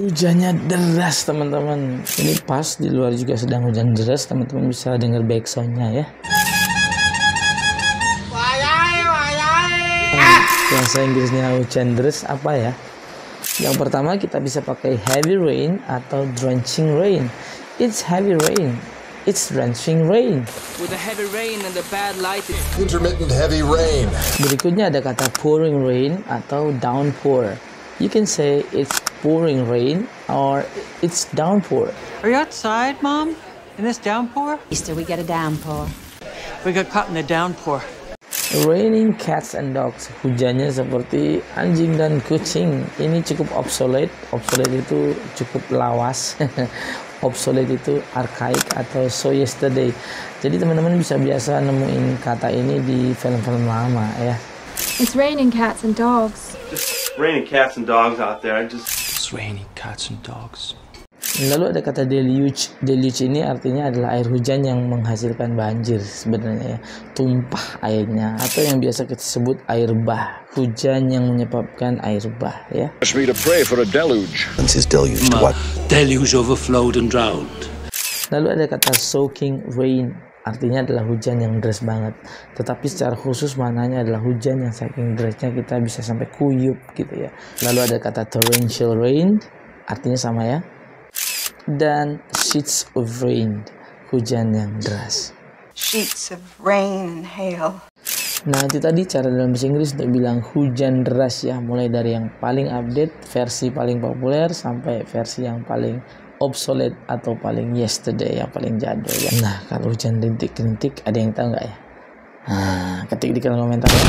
Hujannya deras teman-teman. Ini pas di luar juga sedang hujan deras. Teman-teman bisa dengar backsoundnya ya. Bahasa Inggrisnya hujan deras apa ya? Yang pertama kita bisa pakai heavy rain atau drenching rain. It's heavy rain. It's drenching rain. With the heavy rain and the bad lighting. Intermittent heavy rain. Berikutnya ada kata pouring rain atau downpour. You can say it's pouring rain or it's downpour. Are you outside, Mom? In this downpour? Easter, we get a downpour. We got caught in the downpour. Raining cats and dogs. Hujannya seperti anjing dan kucing. Ini cukup obsolete. Obsolete itu cukup lawas. obsolete itu archaic atau so yesterday. Jadi teman-teman bisa biasa nemuin kata ini di film-film lama ya. It's raining cats and dogs. Just raining cats and dogs out there. I just It's raining cats and dogs. Lalu ada kata deluge. Deluge ini artinya adalah air hujan yang menghasilkan banjir sebenarnya ya. Tumpah airnya atau yang biasa kita sebut air bah. Hujan yang menyebabkan air bah ya. Ask me to pray for a deluge. His deluge. What? Deluge overflowed and drowned. Lalu ada kata soaking rain. Artinya adalah hujan yang deras banget. Tetapi secara khusus maknanya adalah hujan yang saking derasnya kita bisa sampai kuyup gitu ya. Lalu ada kata torrential rain. Artinya sama ya. Dan sheets of rain. Hujan yang deras. sheets of rain and hail. Nah itu tadi cara dalam bahasa Inggris untuk bilang hujan deras ya mulai dari yang paling update versi paling populer sampai versi yang paling obsolete atau paling yesterday yang paling jadul ya. Nah kalau hujan rintik-rintik ada yang tahu nggak ya? Nah ketik di kolom komentar. ya.